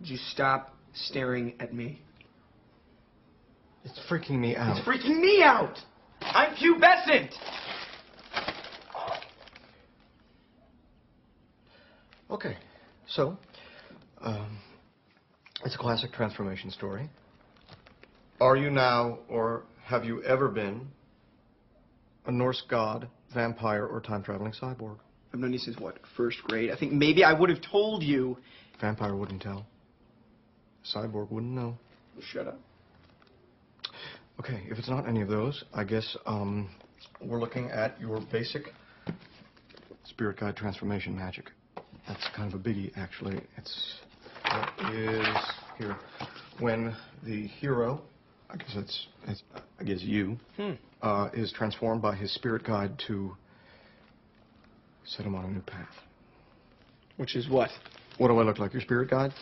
Would you stop staring at me? It's freaking me out. It's freaking me out! I'm pubescent! Okay, so, um, it's a classic transformation story. Are you now, or have you ever been, a Norse god, vampire, or time-traveling cyborg? I've known you since, what, first grade? I think maybe I would have told you. Vampire wouldn't tell. Cyborg wouldn't know. Shut up. Okay, if it's not any of those, I guess um, we're looking at your basic spirit guide transformation magic. That's kind of a biggie, actually. It's what is here when the hero, I guess it's, it's I guess you, Hmm. uh, is transformed by his spirit guide to set him on a new path. Which is what? What do I look like? Your spirit guide?